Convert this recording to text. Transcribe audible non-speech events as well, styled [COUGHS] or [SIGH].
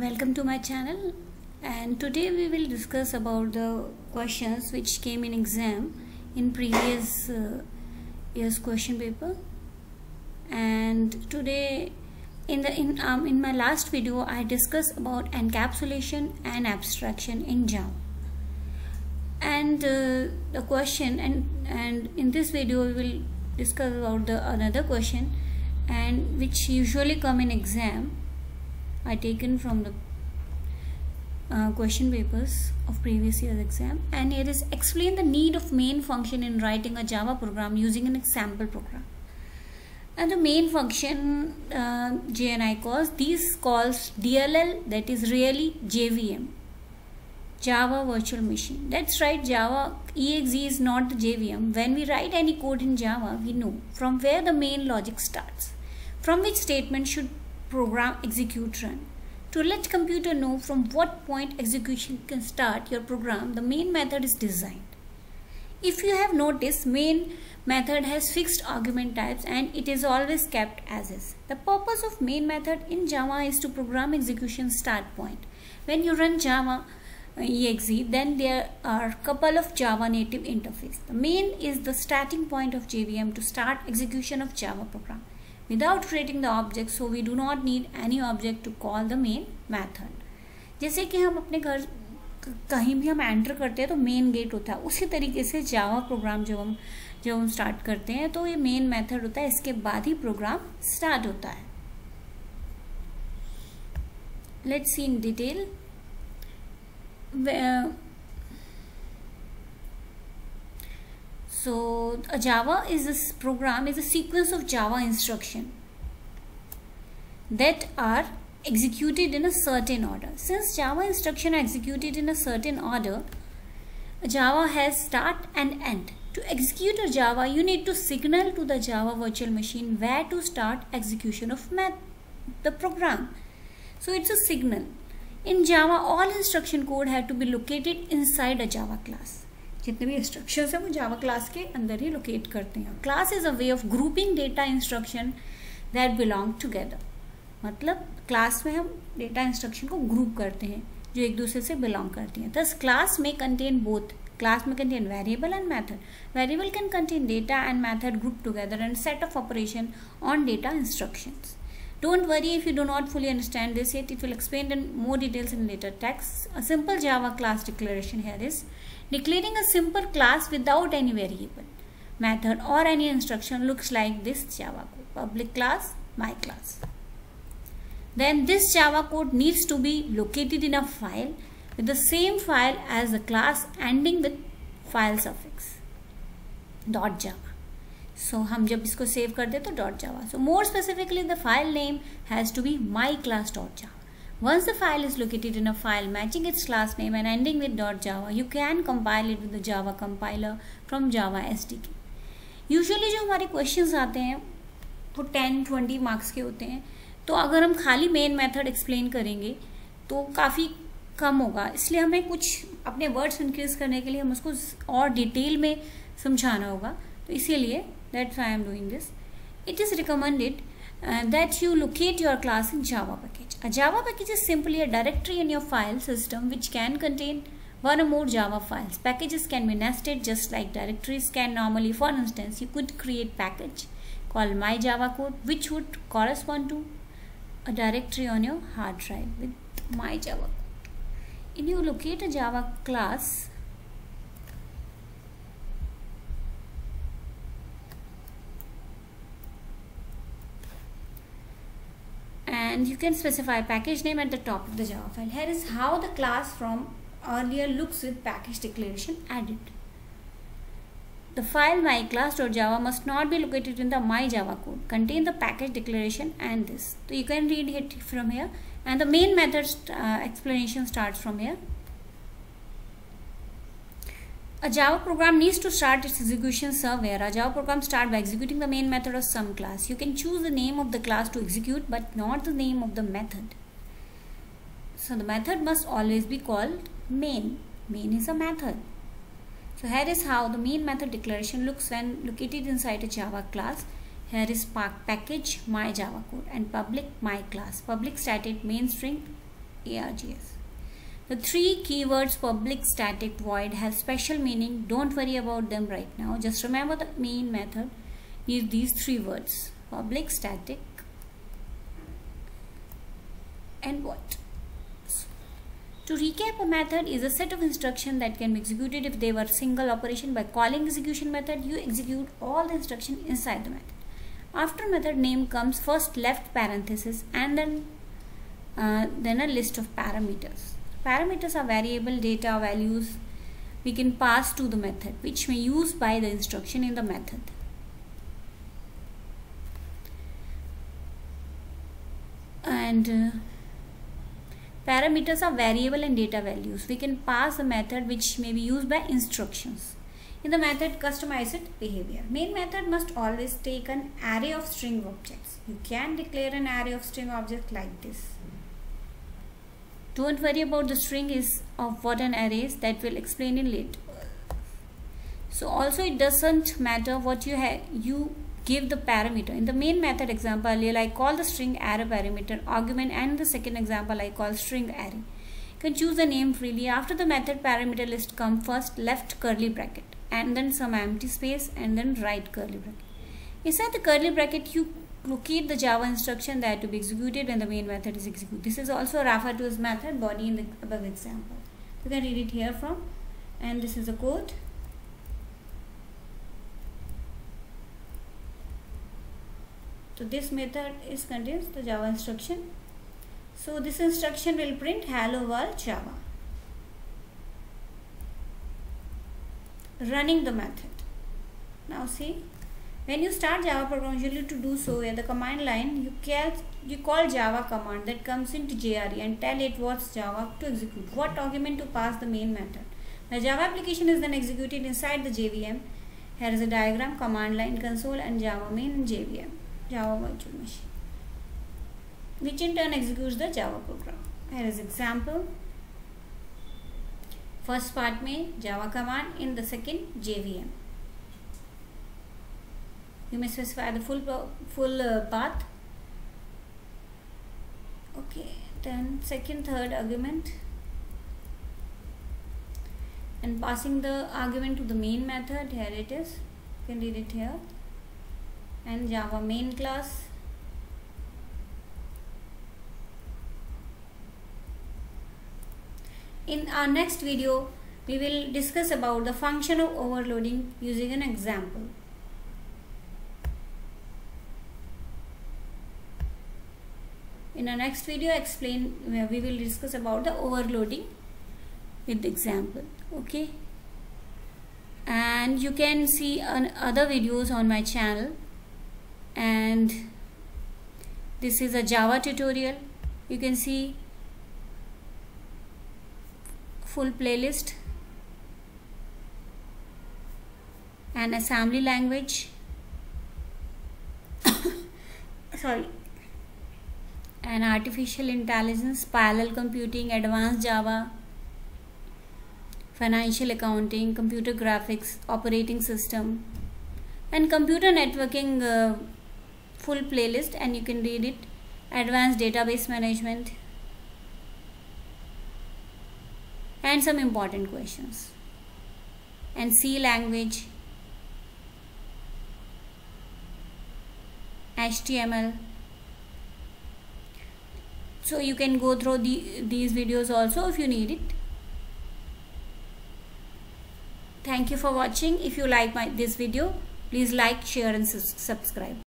welcome to my channel. And today we will discuss about the questions which came in exam in previous uh, year's question paper. And today in the in um, in my last video I discussed about encapsulation and abstraction in Java. And uh, the question and and in this video we will discuss about the another question and which usually come in exam I taken from the uh, question papers of previous year's exam and it is explain the need of main function in writing a Java program using an example program. And the main function uh, JNI calls these calls DLL that is really JVM Java virtual machine. That's right Java exe is not the JVM when we write any code in Java we know from where the main logic starts from which statement should program execute run. To let computer know from what point execution can start your program, the main method is designed. If you have noticed, main method has fixed argument types and it is always kept as is. The purpose of main method in Java is to program execution start point. When you run Java uh, exe, then there are couple of Java native interface. The main is the starting point of JVM to start execution of Java program without creating the object, so we do not need any object to call the main method. जैसे कि हम अपने घर, कहीं भी हम enter करते हैं तो मेन गेट होता है। उसी तरीके से जावा प्रोग्राम जब हम जब हम स्टार्ट करते हैं तो ये मेन मेथड होता है। इसके बाद ही प्रोग्राम स्टार्ट होता है। Let's see in detail So a Java is this program is a sequence of Java instruction that are executed in a certain order. Since Java instruction are executed in a certain order, Java has start and end. To execute a Java, you need to signal to the Java virtual machine where to start execution of math, the program. So it's a signal. In Java, all instruction code have to be located inside a Java class. जितने भी instruction है, वो Java class के अंदर ही locate करते हैं। Class is a way of grouping data instruction that belong together मतलब class में हम डेटा इंस्ट्रक्शन को ग्रुप करते हैं, जो एक दूसरे से बिलोंग करती हैं। This class may contain both class may contain variable and method variable can contain data and method group together and set of operation on data instruction don't worry if you do not fully understand this it it will explain in more details in later text a simple Java class declaration here is Declaring a simple class without any variable, method or any instruction looks like this Java code. Public class, my class. Then this Java code needs to be located in a file with the same file as the class ending with file suffix dot java. So हम जब इसको save कर दे तो dot java. So more specifically the file name has to be my class dot java. Once the file is located in a file matching its class name and ending with .java, you can compile it with the Java compiler from Java SDK. Usually जो हमारे questions आते हैं वो 10-20 marks के होते हैं तो अगर हम खाली मेन मेथड एक्सप्लेन करेंगे तो काफ़ी कम होगा इसलिए हमें कुछ अपने वर्ड्स इंक्रीज करने के लिए हम उसको और डिटेल में समझाना होगा तो इसीलिए that's I am doing this it is recommended uh, that you locate your class in Java package. A Java package is simply a directory in your file system which can contain one or more Java files. Packages can be nested just like directories can normally. For instance, you could create package called my Java code which would correspond to a directory on your hard drive with my Java code. If you locate a Java class and you can specify package name at the top of the Java file. Here is how the class from earlier looks with package declaration added. The file myclass.java must not be located in the my Java code. Contain the package declaration and this. So you can read it from here and the main method uh, explanation starts from here. A Java program needs to start its execution somewhere. A Java program starts by executing the main method of some class. You can choose the name of the class to execute but not the name of the method. So the method must always be called main. Main is a method. So here is how the main method declaration looks when located inside a Java class. Here is package my Java code and public my class. Public static main string args the three keywords public static void have special meaning don't worry about them right now just remember the main method is these three words public static and void to recap, a method is a set of instructions that can be executed if they were single operation. By calling execution method, you execute all the instruction inside the method. After method name comes first left parenthesis and then uh, then a list of parameters. Parameters are variable data values we can pass to the method which may use by the instruction in the method. And uh, Parameters are variable and data values. We can pass a method which may be used by instructions. In the method Customize customized behavior, main method must always take an array of string objects. You can declare an array of string objects like this. Don't worry about the string is of what an array is that will explain in later. So also it doesn't matter what you have you give the parameter. In the main method example earlier, I call the string array parameter argument and the second example I call string array. You can choose the name freely. After the method parameter list come first left curly bracket and then some empty space and then right curly bracket. Inside the curly bracket you locate the Java instruction that to be executed when the main method is executed. This is also referred to as method body in the above example. You can read it here from and this is the code So this method is contains the Java instruction. So this instruction will print hello world Java. Running the method. Now see when you start Java program usually to do so at the command line you can you call Java command that comes into JRE and tell it what's Java to execute what argument to pass the main method. The Java application is then executed inside the JVM. Here is a diagram command line console and Java main and JVM. Java virtual machine which in turn executes the Java program. Here is example. First part में Java command in the second JVM. You may specify the full full uh, path. Okay, then second third argument and passing the argument to the main method. Here it is. You can read it here and Java main class in our next video we will discuss about the function of overloading using an example in our next video explain uh, we will discuss about the overloading with example okay? And you can see other videos on my channel. And this is a Java tutorial. You can see full playlist and assembly language. [COUGHS] Sorry and artificial intelligence parallel computing advanced java financial accounting computer graphics operating system and computer networking uh, full playlist and you can read it. Advanced database management and some important questions. And C language HTML so you can go through the, these videos also if you need it. Thank you for watching. If you like my this video please like share and subscribe